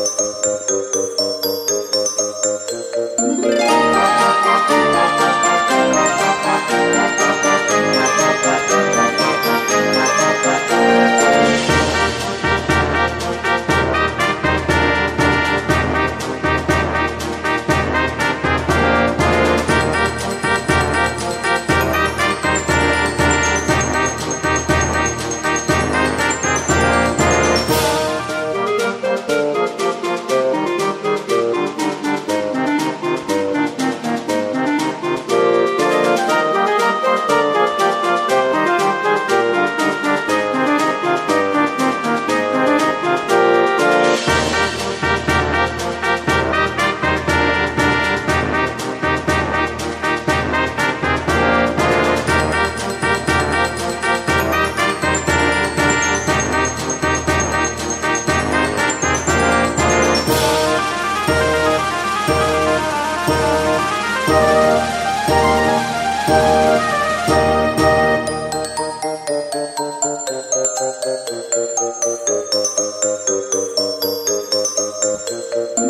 Música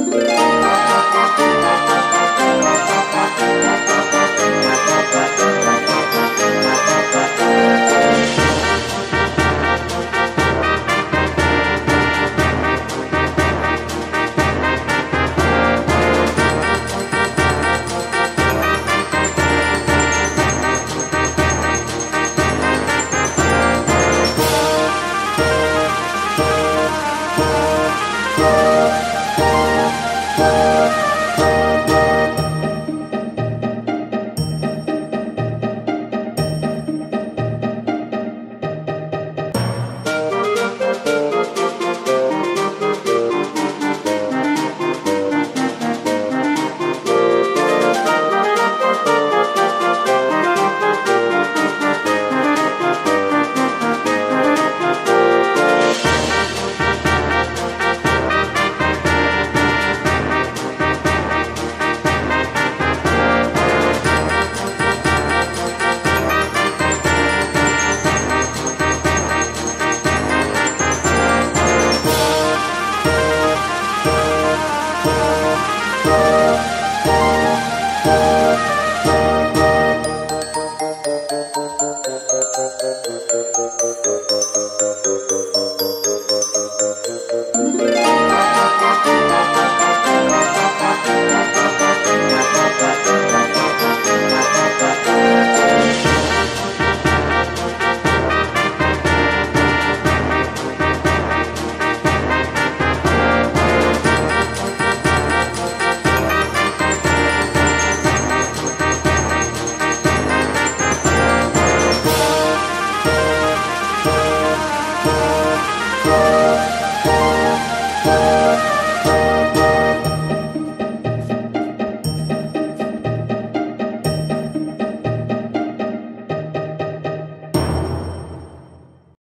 Thank you.